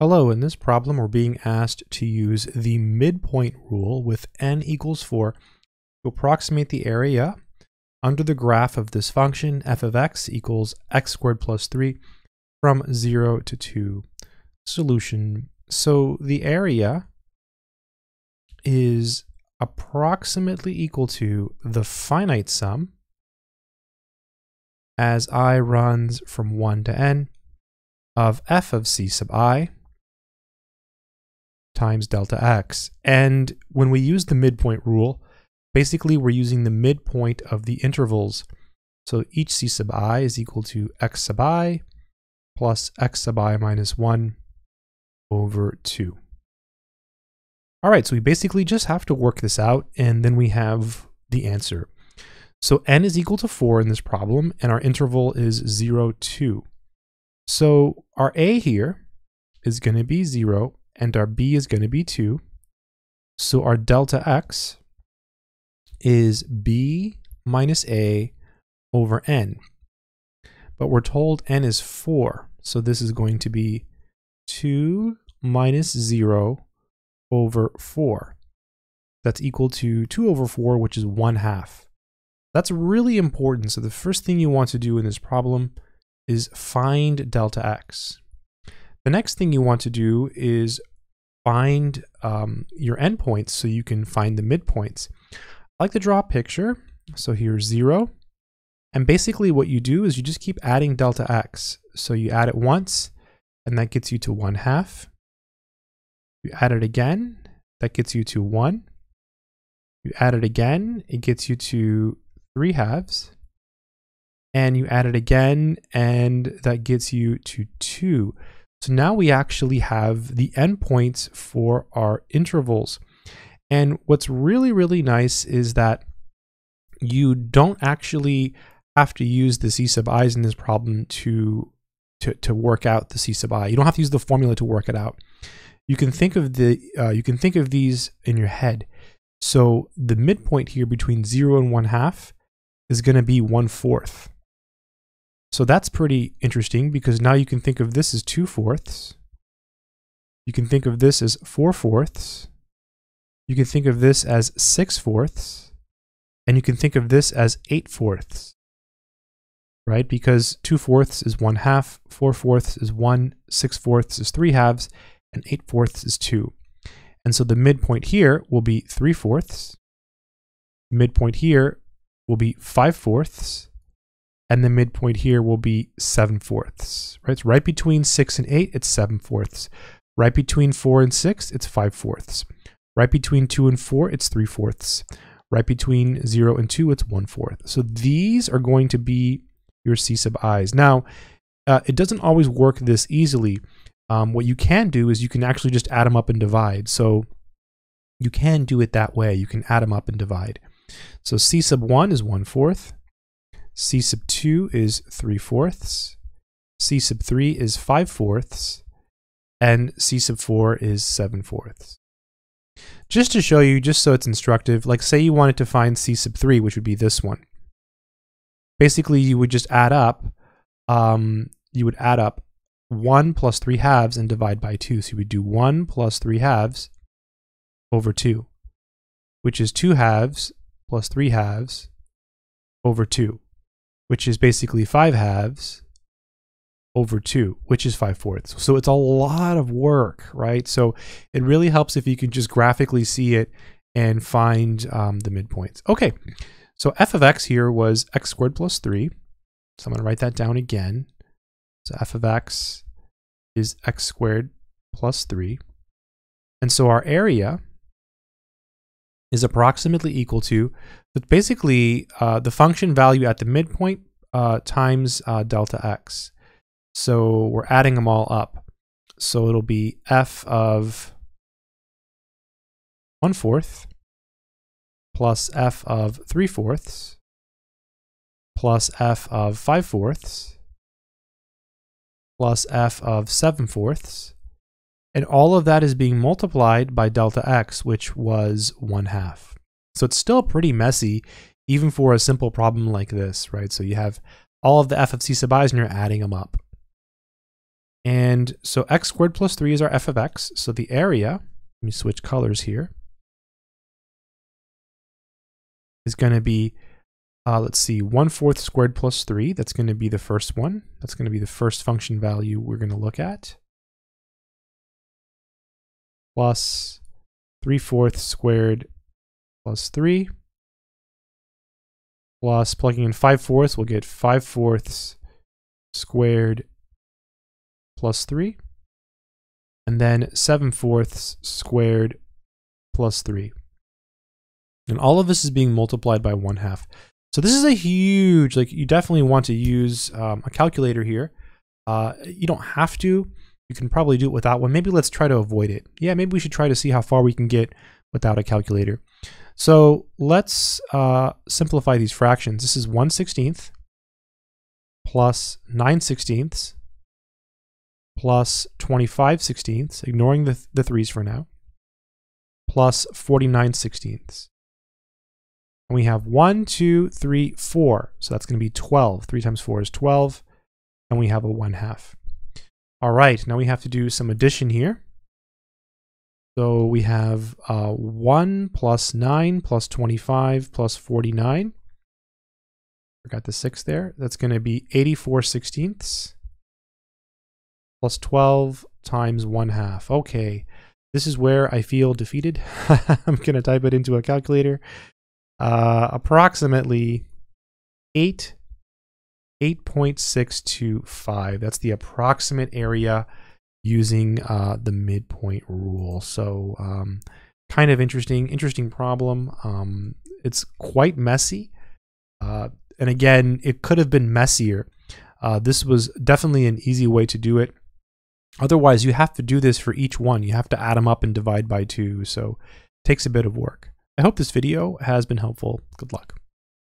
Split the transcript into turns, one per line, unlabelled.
Hello, in this problem we're being asked to use the midpoint rule with n equals 4 to approximate the area under the graph of this function f of x equals x squared plus 3 from 0 to 2. Solution. So the area is approximately equal to the finite sum as i runs from 1 to n of f of c sub i times delta x. And when we use the midpoint rule, basically we're using the midpoint of the intervals. So each c sub i is equal to x sub i plus x sub i minus 1 over 2. All right, so we basically just have to work this out, and then we have the answer. So n is equal to 4 in this problem, and our interval is 0, 2. So our a here is going to be 0, and our b is going to be 2. So our delta x is b minus a over n. But we're told n is 4, so this is going to be 2 minus 0 over 4. That's equal to 2 over 4, which is 1 half. That's really important. So the first thing you want to do in this problem is find delta x. The next thing you want to do is find um, your endpoints so you can find the midpoints. I like to draw a picture. So here's zero. And basically what you do is you just keep adding delta x. So you add it once, and that gets you to one half. You add it again, that gets you to one. You add it again, it gets you to three halves. And you add it again, and that gets you to two. So now we actually have the endpoints for our intervals. And what's really, really nice is that you don't actually have to use the C sub i's in this problem to, to, to work out the C sub i. You don't have to use the formula to work it out. You can think of the uh, you can think of these in your head. So the midpoint here between zero and one half is going to be one fourth. So that's pretty interesting because now you can think of this as 2 fourths. You can think of this as 4 fourths. You can think of this as 6 fourths. And you can think of this as 8 fourths. Right? Because 2 fourths is 1 half, 4 fourths is 1, 6 fourths is 3 halves, and 8 fourths is 2. And so the midpoint here will be 3 fourths. Midpoint here will be 5 fourths and the midpoint here will be 7 fourths, right? So right between 6 and 8, it's 7 fourths. Right between 4 and 6, it's 5 fourths. Right between 2 and 4, it's 3 fourths. Right between 0 and 2, it's 1 fourth. So these are going to be your C sub i's. Now, uh, it doesn't always work this easily. Um, what you can do is you can actually just add them up and divide. So you can do it that way. You can add them up and divide. So C sub 1 is 1 fourth. C sub 2 is 3 fourths, C sub 3 is 5 fourths, and C sub 4 is 7 fourths. Just to show you, just so it's instructive, like say you wanted to find C sub 3, which would be this one. Basically, you would just add up, um, you would add up 1 plus 3 halves and divide by 2. So you would do 1 plus 3 halves over 2, which is 2 halves plus 3 halves over 2 which is basically 5 halves over 2, which is 5 fourths. So it's a lot of work, right? So it really helps if you can just graphically see it and find um, the midpoints. Okay, so f of x here was x squared plus 3. So I'm to write that down again. So f of x is x squared plus 3. And so our area is approximately equal to but basically uh, the function value at the midpoint uh, times uh, delta x. So we're adding them all up. So it'll be f of 1 fourth plus f of 3 fourths plus f of 5 fourths plus f of 7 fourths and all of that is being multiplied by delta x, which was 1 half. So it's still pretty messy, even for a simple problem like this, right? So you have all of the f of c sub i's and you're adding them up. And so x squared plus 3 is our f of x. So the area, let me switch colors here, is going to be, uh, let's see, 1 fourth squared plus 3. That's going to be the first one. That's going to be the first function value we're going to look at. Plus 3 fourths squared plus 3 plus plugging in 5 fourths, we'll get 5 fourths squared plus 3. And then 7 fourths squared plus 3. And all of this is being multiplied by 1 half. So this is a huge, like you definitely want to use um, a calculator here. Uh, you don't have to. You can probably do it without one. Maybe let's try to avoid it. Yeah, maybe we should try to see how far we can get without a calculator. So let's uh, simplify these fractions. This is 1 16th plus 9 16ths plus 25 16ths, ignoring the, the threes for now, plus 49 16ths. And we have 1, 2, 3, 4. So that's going to be 12. 3 times 4 is 12. And we have a 1 half. All right, now we have to do some addition here. So we have uh, 1 plus 9 plus 25 plus 49. Forgot the 6 there. That's going to be 84 sixteenths plus 12 times 1 half. Okay, this is where I feel defeated. I'm going to type it into a calculator. Uh, approximately 8 8.625. That's the approximate area using uh, the midpoint rule. So um, kind of interesting, interesting problem. Um, it's quite messy. Uh, and again, it could have been messier. Uh, this was definitely an easy way to do it. Otherwise, you have to do this for each one. You have to add them up and divide by two. So it takes a bit of work. I hope this video has been helpful. Good luck.